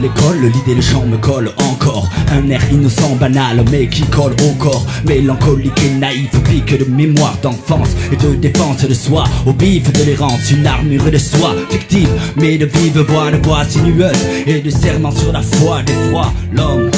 l'école, l'idée, le chant me colle encore. Un air innocent, banal, mais qui colle au corps. Mélancolique et naïf, pique de mémoire d'enfance Et de défense de soi, au bif de Une armure de soie, fictive, mais de vive voix, de voix sinueuse Et de serment sur la foi des froids L'homme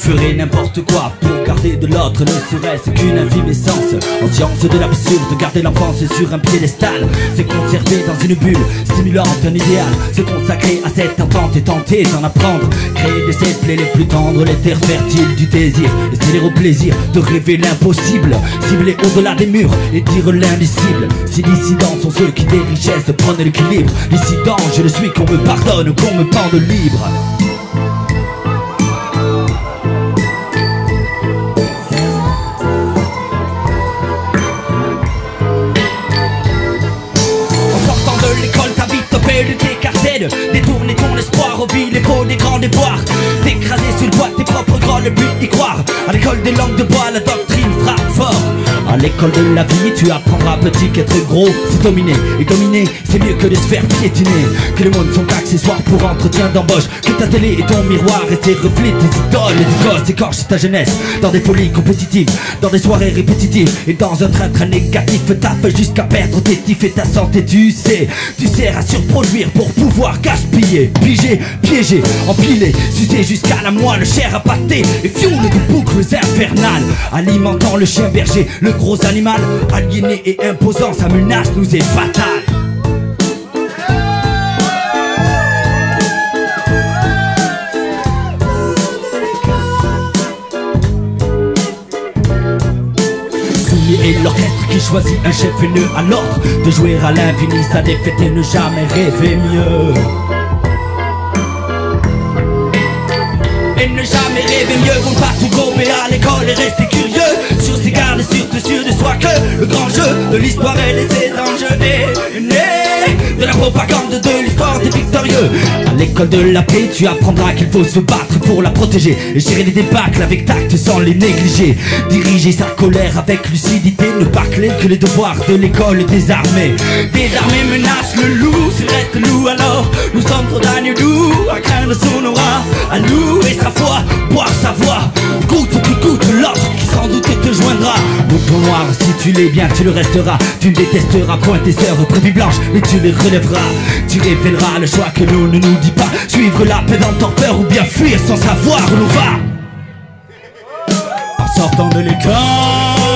ferait n'importe quoi pour garder de l'autre ne serait-ce qu'une infime essence En science de l'absurde, garder l'enfance sur un piédestal. C'est conserver dans une bulle stimulante un idéal. Se consacrer à cette entente et tenter d'en apprendre. Créer des plaies les plus tendres, les terres fertiles du désir. Essayer au plaisir de rêver l'impossible. Cibler au-delà des murs et dire l'indicible. Si dissidents sont ceux qui des richesses prennent l'équilibre. Dissident, je le suis qu'on me pardonne, qu'on me pende libre l'école, ta vie topée de tes cartels Détourner ton espoir au vil et faux des grands déboires. T'écraser sous le de tes propres grands, le but d'y croire. À l'école des langues de bois, la doctrine frappe fort À l'école de la vie, tu apprendras petit qu'être gros, c'est dominer Et dominer, c'est mieux que de se faire piétiner. Que les mots sont accessoires pour entretien d'embauche. Que ta télé est ton miroir et tes reflets, tes idoles Et du gosse écorche ta jeunesse. Dans des folies compétitives, dans des soirées répétitives. Et dans un train-train négatif, tape jusqu'à perdre tes tifs et ta santé Tu sais, tu sers à surproduire pour pouvoir gaspiller. Piger, piéger, empiler, sucer jusqu'à la moelle chair à pâté Et fioule de boucles infernales Alimentant le chien berger, le gros animal Aliéné et imposant, sa menace nous est fatale. Et l'orchestre qui choisit un chef haineux à l'ordre De jouer à l'infini sa défaite et ne jamais rêver mieux. Et ne jamais rêver mieux ne pas tout gober de l'histoire et de ses enjeux De la propagande de l'histoire des victorieux. À l'école de la paix tu apprendras qu'il faut se battre pour la protéger Et gérer les débâcles avec tact sans les négliger. Diriger sa colère avec lucidité Ne clé que les devoirs de l'école des armées. Des armées menacent le loup, s'il reste loup alors Nous sommes trop d'agneaux à craindre son aura. À louer sa foi, boire sa voix Si tu l'es bien tu le resteras. Tu ne détesteras point tes sœurs prévues blanches Mais tu les relèveras. Tu révéleras le choix que l'on ne nous dit pas. Suivre la paix dans torpeur ou bien fuir sans savoir où l'on va. En sortant de l'école